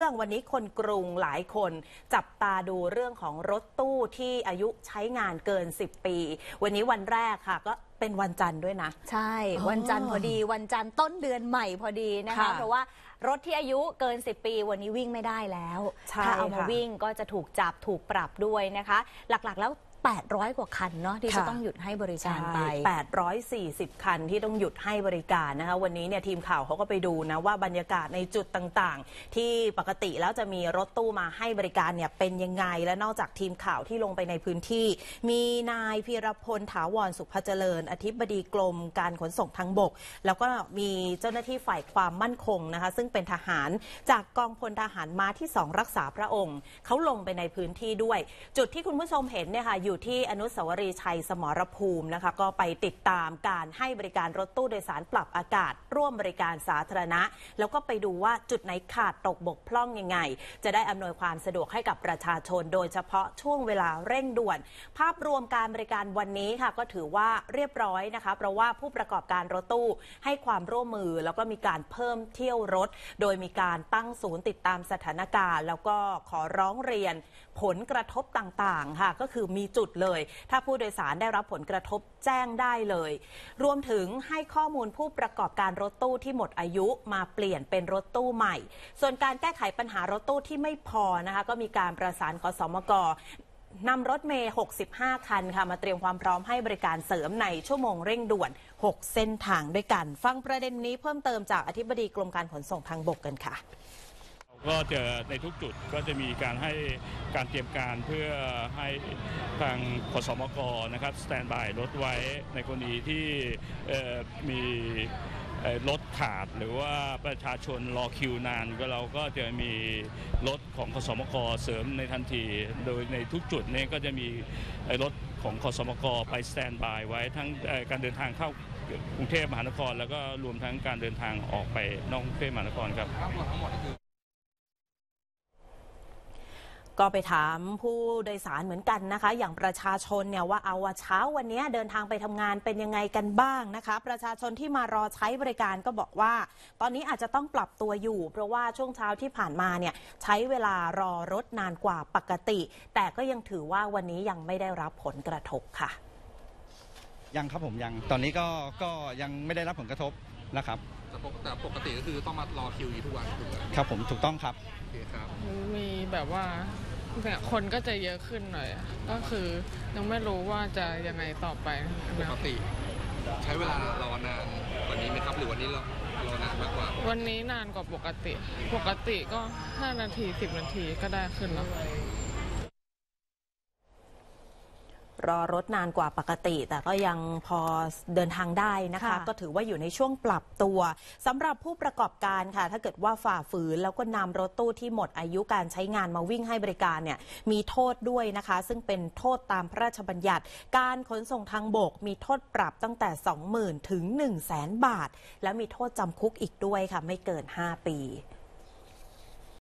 เรื่องวันนี้คนกรุงหลายคนจับตาดูเรื่องของรถตู้ที่อายุใช้งานเกิน 10 ปี วันนี้วันแรกค่ะก็เป็นวันจันทร์ด้วยนะ ใช่อ๋อวันจันทร์พอดี วันจันทร์ต้นเดือนใหม่พอดีนะคะค่ะเพราะว่ารถที่อายุเกิน 10 ปี วันนี้วิ่งไม่ได้แล้วใช่ถ้าเอามาค่ะวิ่งก็จะถูกจับถูกปรับด้วยนะคะ หลักๆแล้ว 800 กว่าคันเนาะที่จะค่ะต้องหยุดให้บริการไปใช่840 คันที่ต้องหยุดให้บริการนะคะ วันนี้เนี่ยทีมข่าวเขาก็ไปดูนะว่าบรรยากาศในจุดต่างๆ ที่ปกติแล้วจะมีรถตู้มาให้บริการเนี่ยเป็นยังไง และนอกจากทีมข่าวที่ลงไปในพื้นที่ มีนายพีรพลถาวรสุภเจริญ อธิบดีกรมการขนส่งทางบก แล้วก็มีเจ้าหน้าที่ฝ่ายความมั่นคงนะคะ ซึ่งเป็นทหารจากกองพลทหารมาที่ 2 รักษาพระองค์เขาลงไปในพื้นที่ด้วย จุดที่คุณผู้ชมเห็นเนี่ยค่ะอยู่ที่อนุสาวรีย์ชัยสมรภูมินะคะ ก็ไปติดตามการให้บริการรถตู้โดยสารปรับอากาศ ร่วมบริการสาธารณะ แล้วก็ไปดูว่าจุดไหนขาดตกบกพร่องยังไง จะได้อำนวยความสะดวกให้กับประชาชน โดยเฉพาะช่วงเวลาเร่งด่วน ภาพรวมการบริการวันนี้ค่ะ ก็ถือว่าเรียบร้อยนะคะ เพราะว่าผู้ประกอบการรถตู้ให้ความร่วมมือ แล้วก็มีการเพิ่มเที่ยวรถ โดยมีการตั้งศูนย์ติดตามสถานการณ์ แล้วก็ขอร้องเรียนผลกระทบต่างๆค่ะก็คือมีจุดเลย ถ้าผู้โดยสารได้รับผลกระทบแจ้งได้เลย รวมถึงให้ข้อมูลผู้ประกอบการรถตู้ที่หมดอายุมาเปลี่ยนเป็นรถตู้ใหม่ ส่วนการแก้ไขปัญหารถตู้ที่ไม่พอนะคะก็มีการประสานขอสมกนำรถเมย์ 65 คันค่ะ มาเตรียมความพร้อมให้บริการเสริมในชั่วโมงเร่งด่วน 6 เส้นทางด้วยกัน ฟังประเด็นนี้เพิ่มเติมจากอธิบดีกรมการขนส่งทางบกกันค่ะ ก็จะในทุกจุดก็จะมีการให้การเตรียมการเพื่อให้ทางขสมกนะครับสแตนบายรถไว้ในกรณีที่มีรถขาดหรือว่าประชาชนรอคิวนานก็เราก็จะมีรถของขสมกเสริมในทันที โดยในทุกจุดนี้ก็จะมีรถของขสมกไปสแตนบายไว้ทั้งการเดินทางเข้ากรุงเทพมหานคร แล้วก็รวมทั้งการเดินทางออกไปนอกกรุงเทพมหานครครับก็ ไปถามผู้โดยสารเหมือนกันนะคะ อย่างประชาชนเนี่ยว่าเอาว่าเช้าวันนี้เดินทางไปทำงานเป็นยังไงกันบ้างนะคะ ประชาชนที่มารอใช้บริการก็บอกว่า ตอนนี้อาจจะต้องปรับตัวอยู่ เพราะว่าช่วงเช้าที่ผ่านมาเนี่ยใช้เวลารอรถนานกว่าปกติ แต่ก็ยังถือว่าวันนี้ยังไม่ได้รับผลกระทบค่ะ ยังครับผมยังตอนนี้ก็ก็ยังไม่ได้รับผลกระทบนะครับแต่ปกแต่ปกติก็คือต้องมารอคิวอยู่ทุกวันถูกไหมครับผมถูกต้องครับโอเคครับมีแบบว่า เนี่ยคนก็จะเยอะขึ้นหน่อยอะก็คือยังไม่รู้ว่าจะยังไงต่อไปปนะกติใช้เวลารอนานกว่านี้ไหมครับ หรือวันนี้เรารอนานมากกว่า วันนี้นานกว่าปกติ ปกติก็ 5 นาที 10 นาทีก็ได้ขึ้นแล้ว รอรถนานกว่าปกติ แต่ก็ยังพอเดินทางได้นะคะ ค่ะ ก็ถือว่าอยู่ในช่วงปรับตัวสำหรับผู้ประกอบการค่ะ ถ้าเกิดว่าฝ่าฝืนแล้วก็นำรถตู้ที่หมดอายุการใช้งานมาวิ่งให้บริการเนี่ยมีโทษด้วยนะคะ ซึ่งเป็นโทษตามพระราชบัญญัติ การขนส่งทางบก มีโทษปรับตั้งแต่ 20,000 ถึง 1 0 0 0 0แบาท แล้วมีโทษจำคุกอีกด้วยค่ะ ไม่เกิน 5 ปี